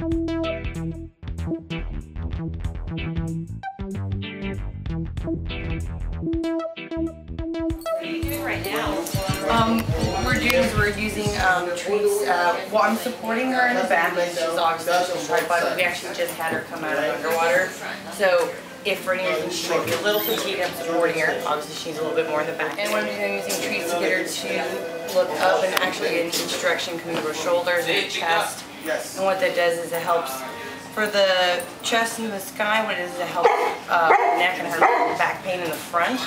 Um, we're doing is we're using um, treats. Uh, well, I'm supporting her in the back. She's obviously on but we actually just had her come out of underwater. So if for any reason she might be a little fatigued, I'm supporting her. Obviously, she's a little bit more in the back. And what I'm doing is using treats to get her to look up and actually in each direction coming to her shoulders and chest. And what that does is it helps for the chest and the sky. What it is, is it helps uh, neck and her back pain in the front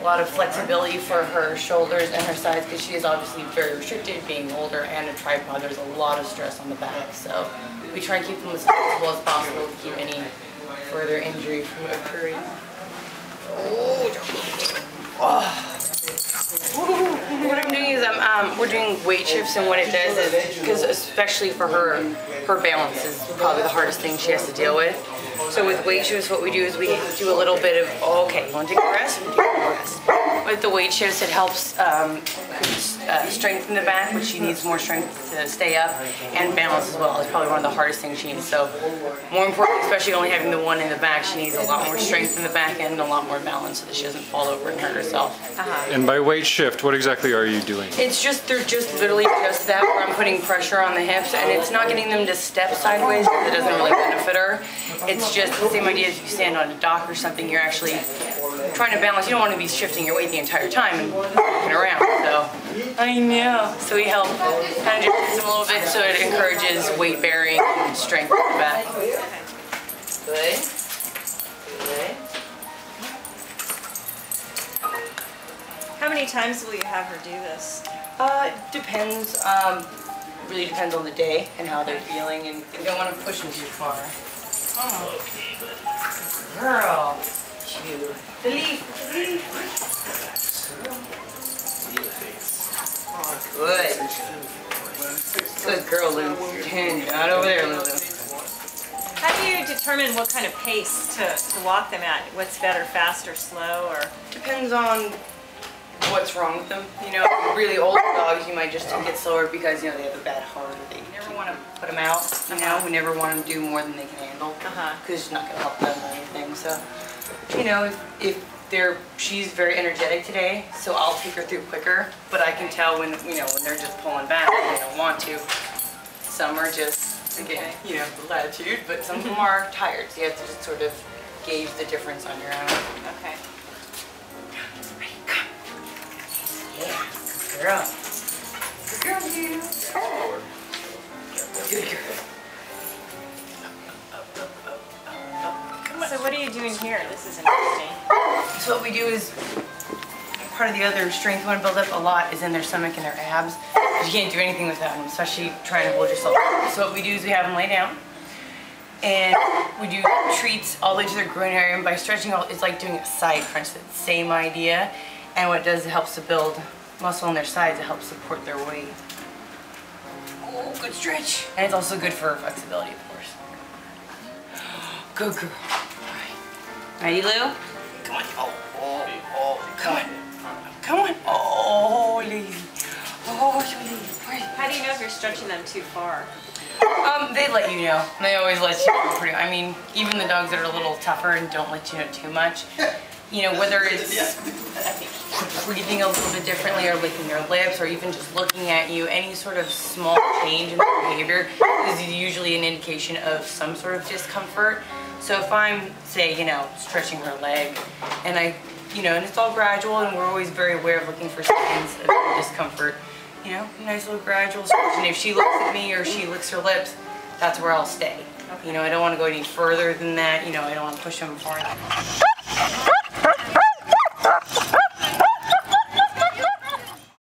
a lot of flexibility for her shoulders and her sides because she is obviously very restricted being older and a tripod. There's a lot of stress on the back. So we try and keep them as flexible as possible to keep any further injury from occurring. Oh. What I'm doing is I'm, um, we're doing weight shifts and what it does is, because especially for her, her balance is probably the hardest thing she has to deal with. So with weight shifts, what we do is we do a little bit of, oh, okay, you want to take a rest? We take a rest. With the weight shifts, it helps um, uh, strengthen the back, which she needs more strength to stay up, and balance as well. It's probably one of the hardest things she needs. So more important, especially only having the one in the back, she needs a lot more strength in the back end and a lot more balance so that she doesn't fall over and hurt herself. And by weight shift, what exactly are you doing? It's just, they're just literally just that where I'm putting pressure on the hips and it's not getting them to step sideways because it doesn't really benefit her. It's just the same idea as if you stand on a dock or something, you're actually trying to balance. You don't want to be shifting your weight the entire time and walking around. So I know. So we help kind of just them a little bit so it encourages weight bearing and strength in the back. Good. Good. How many times will you have her do this? Uh, depends. Um, really depends on the day and how they're feeling, and you don't want to push them too far. Oh. Girl. Cute. The leaf. The leaf. Good. Good girl, Lou. Ten. Not over there, Lulu. How do you determine what kind of pace to, to walk them at? What's better, fast or slow, or? Depends on what's wrong with them. You know, really old dogs, you might just take it slower because, you know, they have a bad heart or they never want to put them out, you know. We never want them to do more than they can handle because Uh-huh. it's not going to help them or anything. So, you know, if, if they're, she's very energetic today, so I'll take her through quicker, but I can tell when, you know, when they're just pulling back and they don't want to. Some are just, again, you know, the latitude, but some of them are tired, so you have to just sort of gauge the difference on your own. Okay. Yeah, good girl. Good girl, you. So what are you doing here? This is interesting. So what we do is, part of the other strength we want to build up a lot is in their stomach and their abs. You can't do anything without them, especially trying to hold yourself. up. So what we do is we have them lay down. And we do treats all the way to their groin area, and by stretching, all, it's like doing a side crunch. It's same idea. And what it does, it helps to build muscle in their sides. It helps support their weight. Good stretch. And it's also good for flexibility, of course. Good girl. All right. Ready, Lou? Come on. Oh, oh, oh. Come on. Come on. Oh, lady. Oh, you lady. Right. How do you know if you're stretching them too far? Um, they let you know. They always let you know pretty. I mean, even the dogs that are a little tougher and don't let you know too much. You know, whether it's breathing a little bit differently or licking their lips or even just looking at you, any sort of small change in behavior is usually an indication of some sort of discomfort. So if I'm, say, you know, stretching her leg and I, you know, and it's all gradual and we're always very aware of looking for signs of discomfort, you know, nice little gradual stretch. And if she looks at me or she licks her lips, that's where I'll stay. You know, I don't want to go any further than that. You know, I don't want to push them far enough.